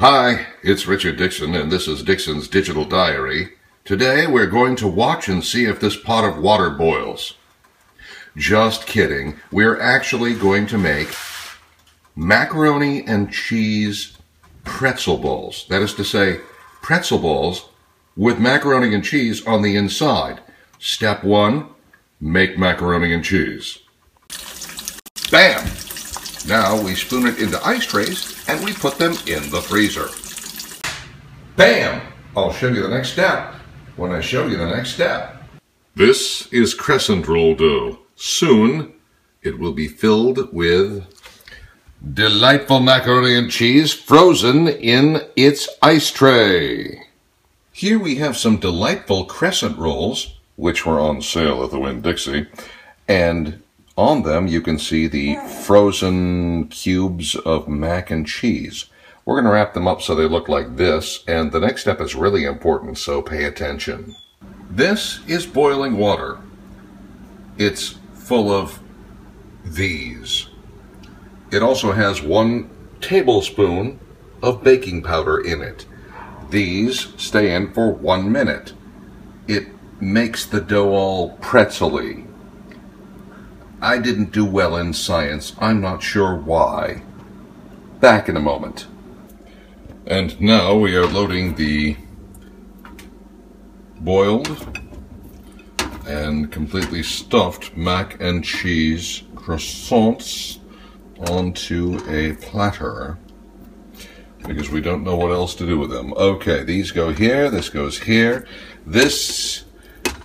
Hi, it's Richard Dixon, and this is Dixon's Digital Diary. Today we're going to watch and see if this pot of water boils. Just kidding. We're actually going to make macaroni and cheese pretzel balls. That is to say, pretzel balls with macaroni and cheese on the inside. Step one, make macaroni and cheese. Bam! Now we spoon it into ice trays and we put them in the freezer. Bam! I'll show you the next step when I show you the next step. This is crescent roll dough. Soon it will be filled with delightful macaroni and cheese frozen in its ice tray. Here we have some delightful crescent rolls, which were on sale at the Winn-Dixie, and on them, you can see the frozen cubes of mac and cheese. We're going to wrap them up so they look like this, and the next step is really important, so pay attention. This is boiling water. It's full of these. It also has one tablespoon of baking powder in it. These stay in for one minute. It makes the dough all pretzely. I didn't do well in science. I'm not sure why. Back in a moment. And now we are loading the boiled and completely stuffed mac and cheese croissants onto a platter because we don't know what else to do with them. Okay, these go here, this goes here. This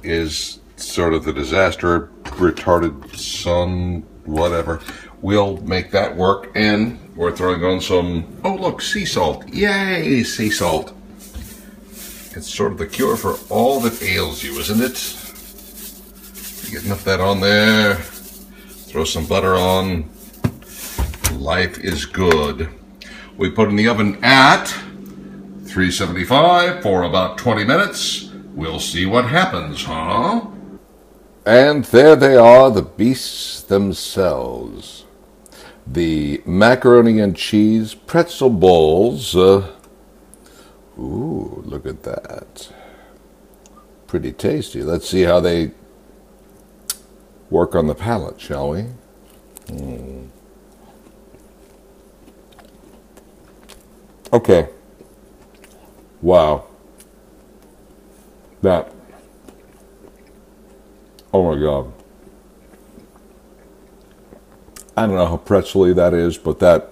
is sort of the disaster retarded son, whatever. We'll make that work, and we're throwing on some, oh look, sea salt. Yay, sea salt. It's sort of the cure for all that ails you, isn't it? Get enough that on there. Throw some butter on. Life is good. We put in the oven at 375 for about 20 minutes. We'll see what happens, huh? And there they are, the beasts themselves. The macaroni and cheese pretzel balls. Uh, ooh, look at that. Pretty tasty. Let's see how they work on the palate, shall we? Mm. Okay. Wow. That Oh my God. I don't know how pretzely that is, but that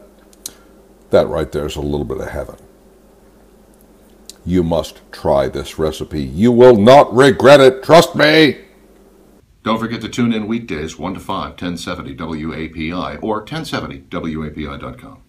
that right there is a little bit of heaven. You must try this recipe. You will not regret it. Trust me. Don't forget to tune in weekdays 1 to 5, 1070 WAPI or 1070WAPI.com.